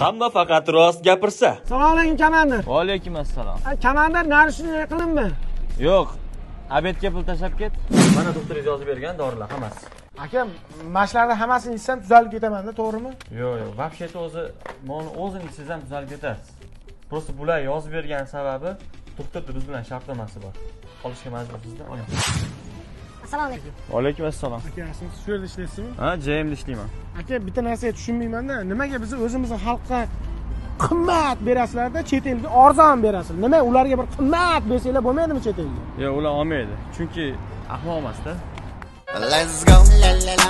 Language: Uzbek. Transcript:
hamma faqat rost gapirsa. Assalomu alaykum komandir. va alaykum assalom Komandir narishni qilinmi? yo'q. Obedga pul tashlab ket. Mana doktoringiz yozib bergan dorilar hammasi. Aka, mashlarni hammasini ichsam tuzalib ketaman-da, to'g'rimi? yo'q yo'q. Вообще o'zi mani o'zini ichsangiz ham tuzalib ketasiz просто bular yozib bergan sababi doktorni biz bilan shartnomasi bor. Olishga majbursizda oling assalomu alaykum va alaykum assalom Aka, siz shu yerda ishlaysizmi? ha jmda ishlayman Aka, bitta narsaga tushunmayman-da. Nimaga biz o'zimizni xalqqa qimmat berasizlarda, chet elga arzon berasizlar? Nima ularga bir qimmat bersanglar bo'lmaydimi chet elga? yo'q ular olmaydi chunki ahmoq emasda Let's go, la la la.